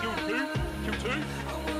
Kill two, kill two.